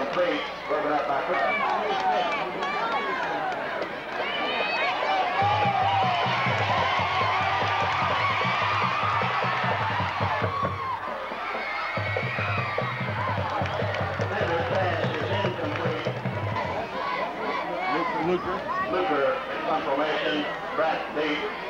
complete. Broken up confirmation, back deep.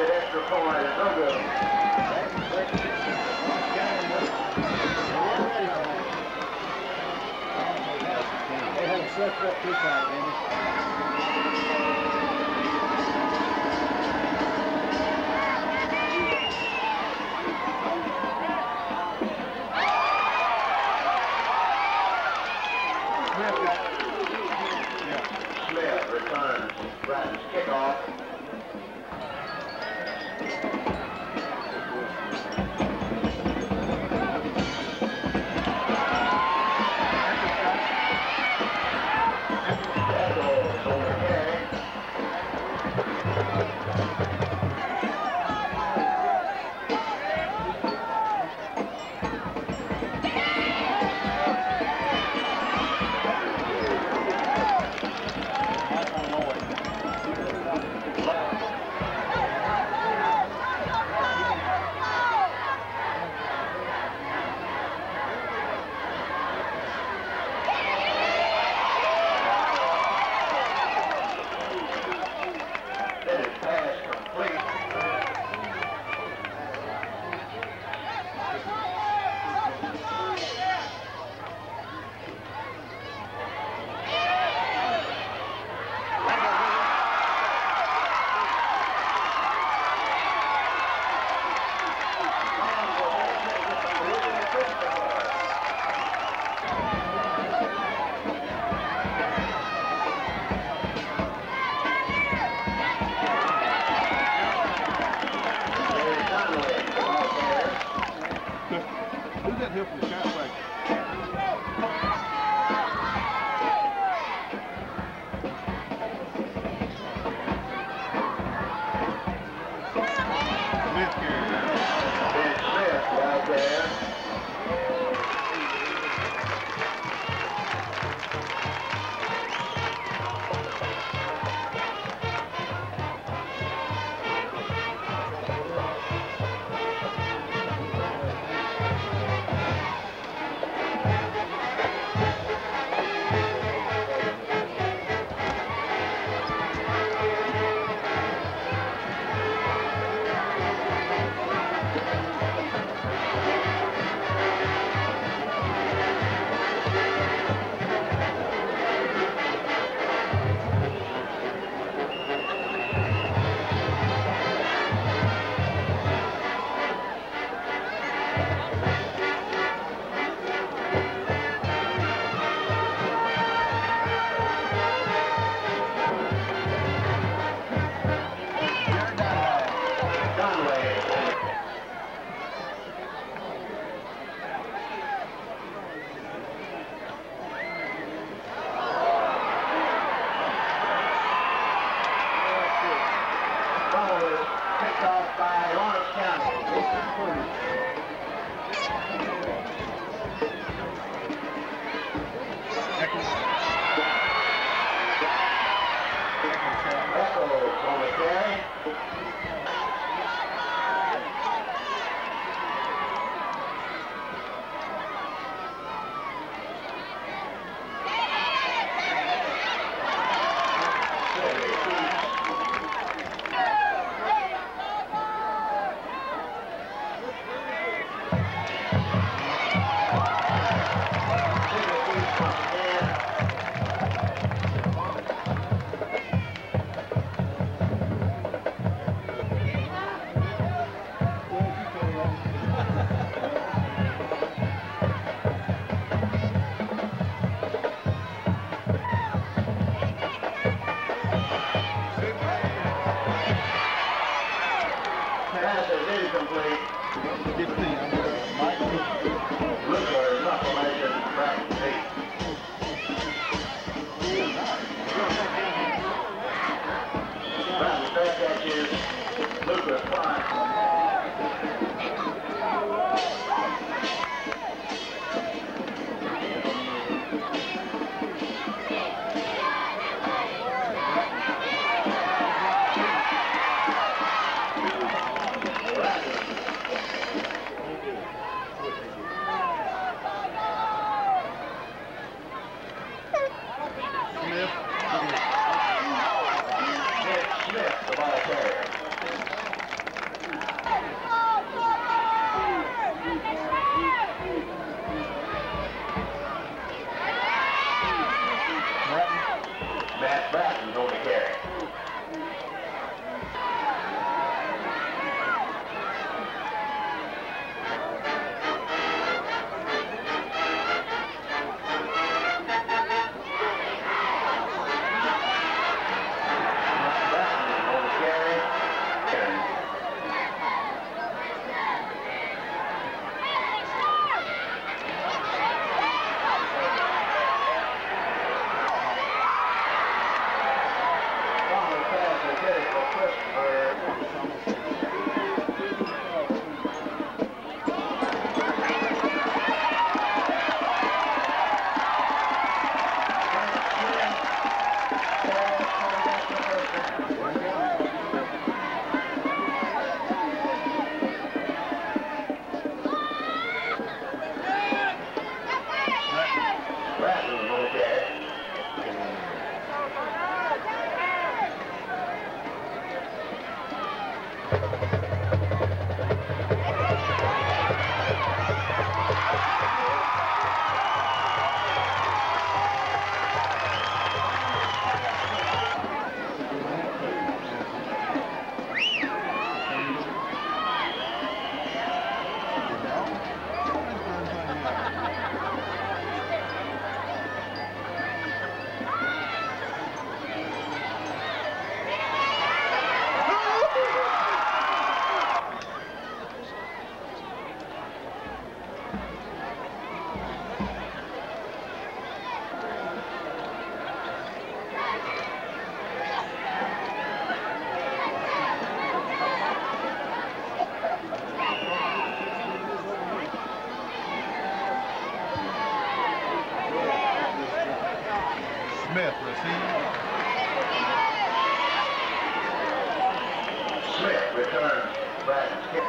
at extra point. No good. Smith returns. Brad's kickoff. Bratton. Matt Bratton over here. Bratton's kick.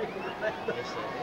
Him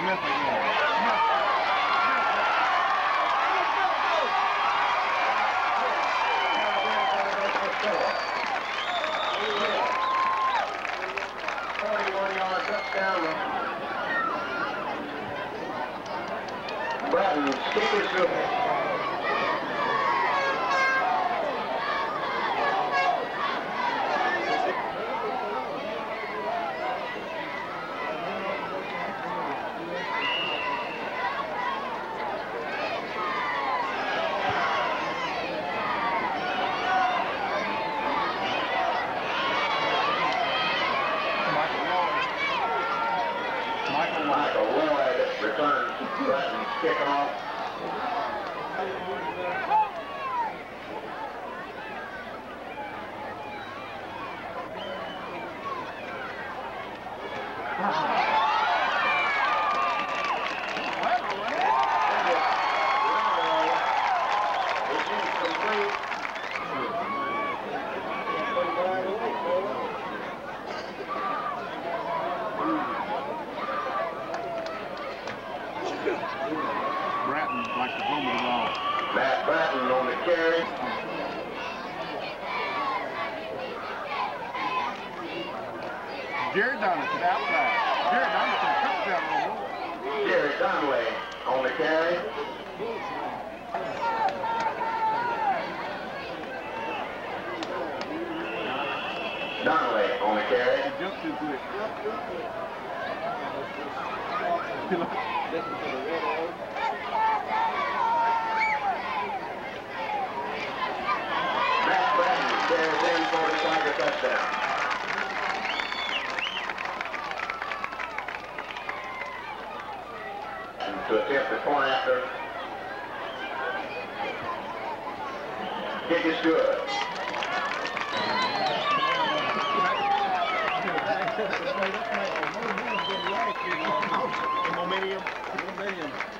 Smith. before and after. Kick is good. Momentum. Momentum.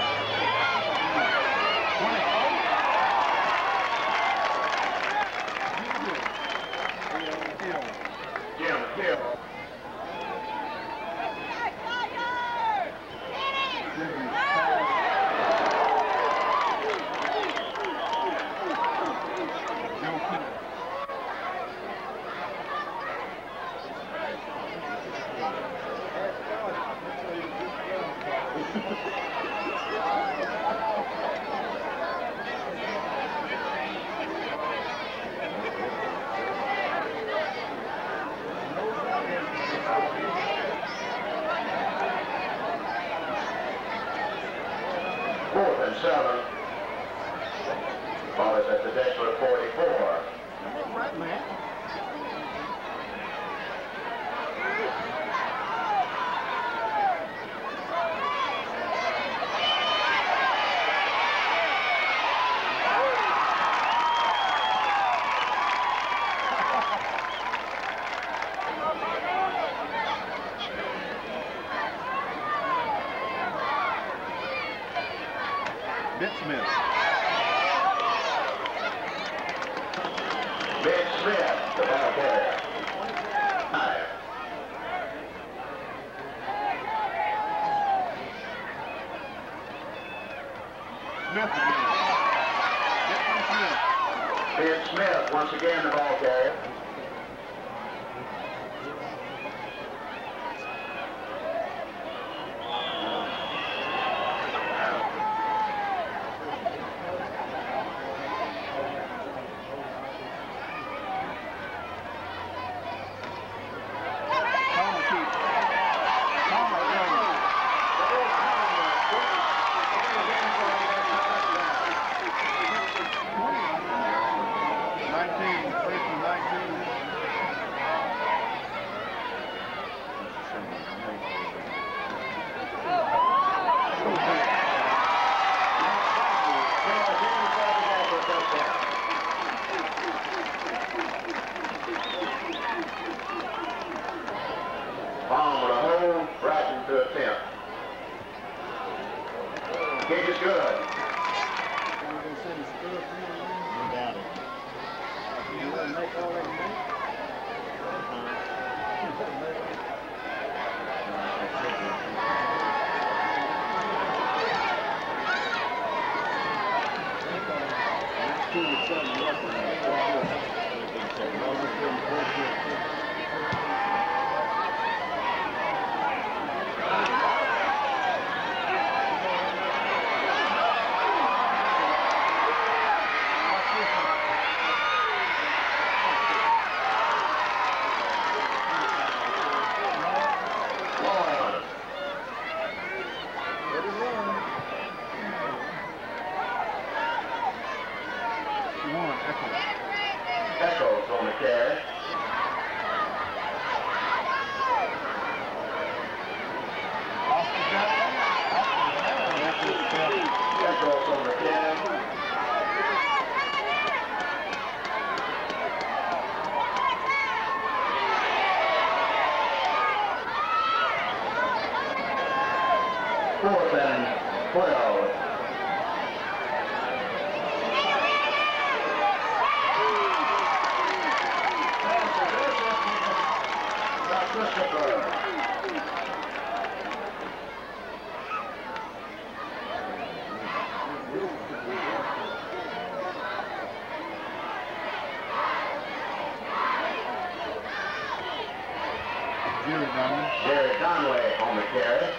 Here, Donway. There, Donway on the carry.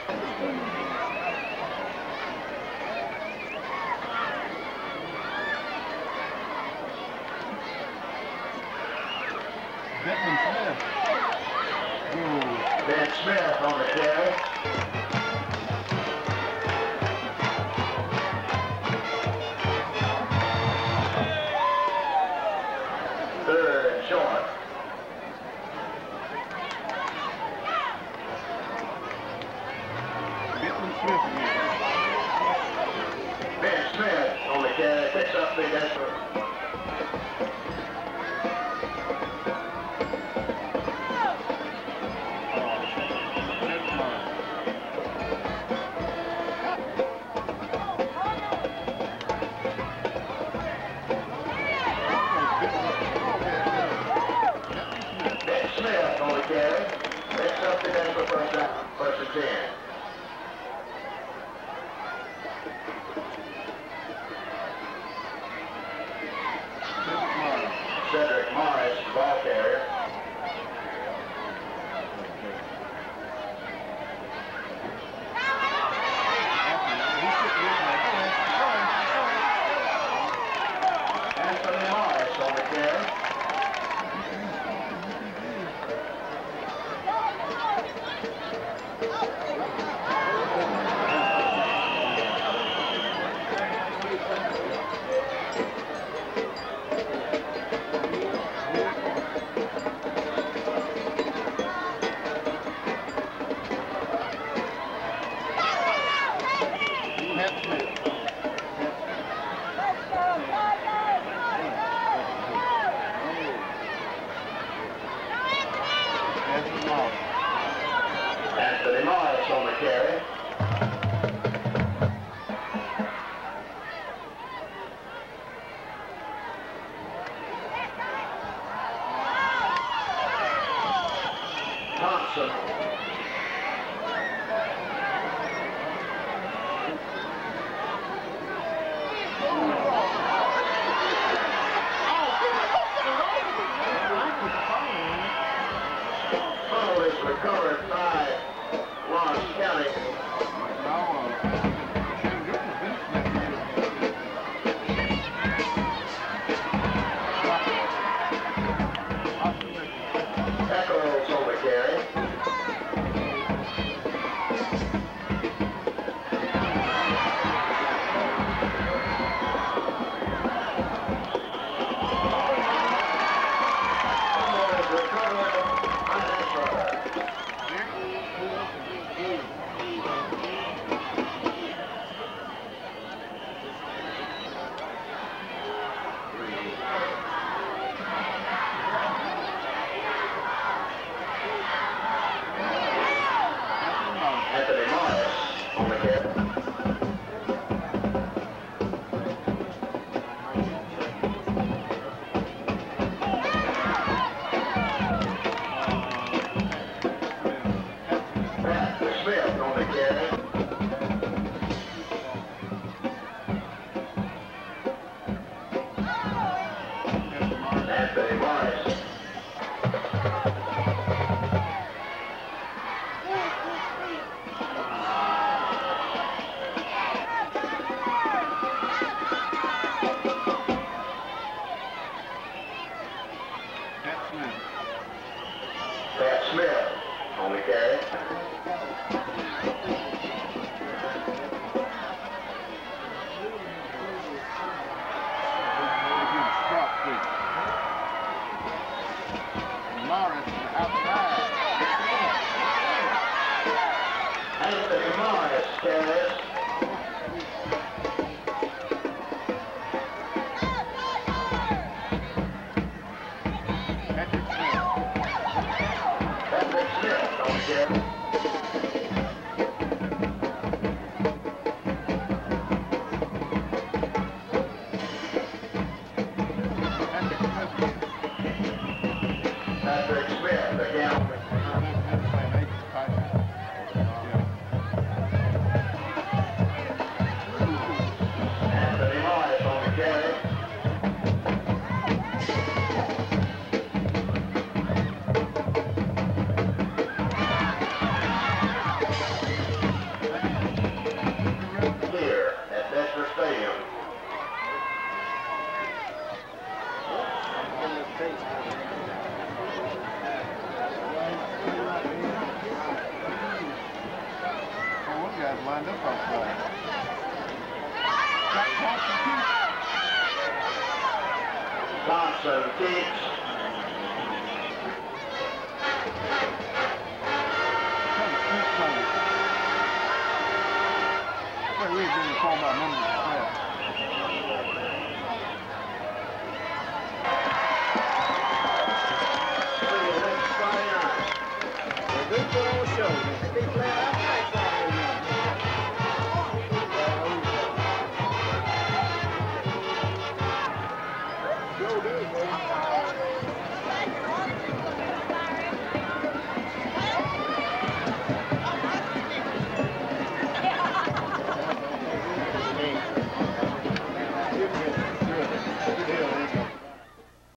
Benton Smith. Ooh. Ben Smith on the carry. only carry. Mixed up the net for first down, first and 10. Anthony Morris. Anthony Morris on the carry. Too. Thompson keeps.